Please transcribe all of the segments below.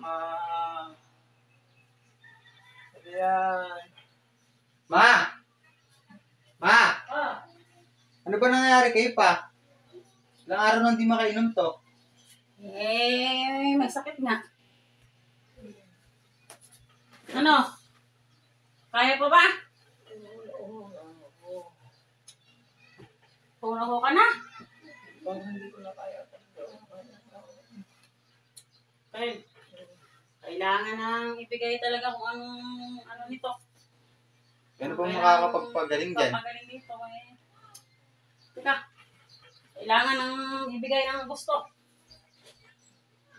ma... Ano yan? Ma! Ma! Oh, Ano ba nangyayari kayo pa? Ilang araw nang di makainom to. eh, may sakit nga. Ano? Kaya pa ba? Puno ka na? Ko na kaya. Kailangan nang ibigay talaga kung anong ano nito. Ano pa makakapagpagaling dyan? Papagaling dito eh. Teka, kailangan nang ibigay ng gusto.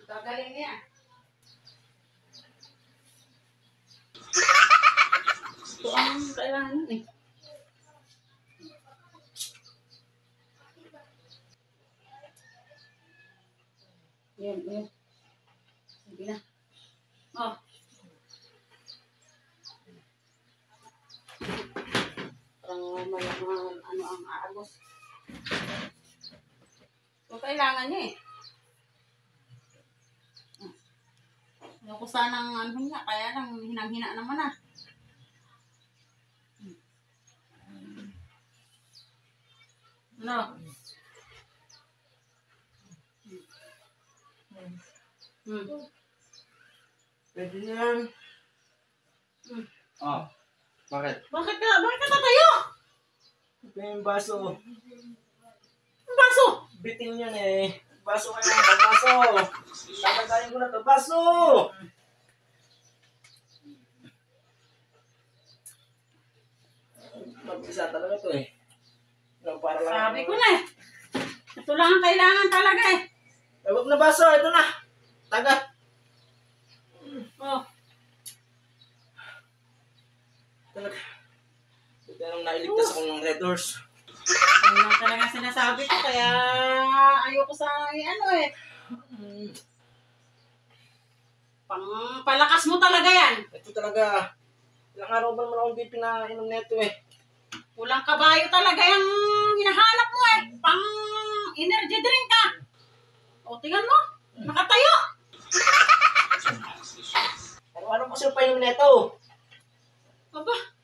Gagaling niya. Ito ang kailangan eh. Yan, yan. Sige na. Oh. Parang mga ano ang aagos. Ito kailangan niya eh. Ayoko sanang ano nga, kaya lang hinang-hina naman ah. Ano? Hmm. Pwede na yan. Oh. Bakit? Bakit ka, bakit ka tatayo? Ito yung baso. Baso! Bitin yan eh. Baso ka yan, baso. Tatagayin ko na to. Baso! Mag-isa talaga to eh. No, para lang. Sabi ko na eh. Ito lang ang kailangan talaga eh. Eh, wag na baso. Ito na. Taga. Oh, Talaga. Ito nang nailigtas ako ng Red Horse. ano lang talaga sinasabi ko, kaya ayoko sa ano eh. Pang palakas mo talaga yan. Ito talaga. Ilang araw ba naman akong di pinainom neto eh. Kulang kabayo talaga yung hinahanap mo eh. Pang energy drink ka. O, tingnan mo. Nakatayo. Araw-araw kasi painom neto. पापा